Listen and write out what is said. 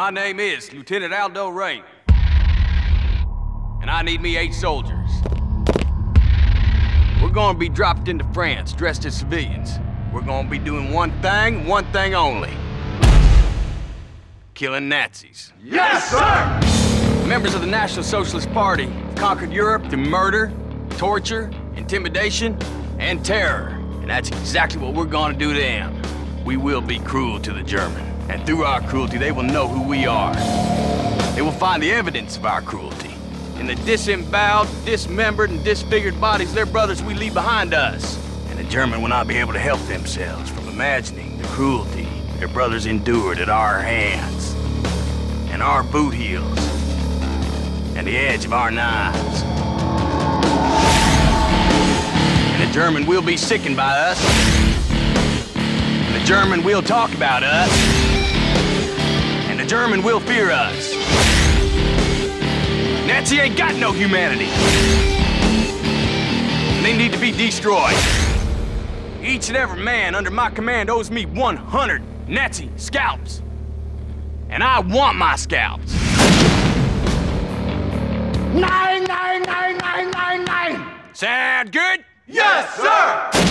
My name is Lieutenant Aldo Raine. And I need me eight soldiers. We're gonna be dropped into France dressed as civilians. We're gonna be doing one thing, one thing only. Killing Nazis. Yes, sir! Members of the National Socialist Party have conquered Europe through murder, torture, intimidation, and terror. And that's exactly what we're gonna do to them. We will be cruel to the German. And through our cruelty, they will know who we are. They will find the evidence of our cruelty. In the disemboweled, dismembered, and disfigured bodies their brothers we leave behind us. And the German will not be able to help themselves from imagining the cruelty their brothers endured at our hands. And our boot heels. And the edge of our knives. And the German will be sickened by us. German will talk about us. And the German will fear us. Nazi ain't got no humanity. They need to be destroyed. Each and every man under my command owes me 100 Nazi scalps. And I want my scalps. Nine, nine, nine, nine, nine, nine! Sound good? Yes, sir!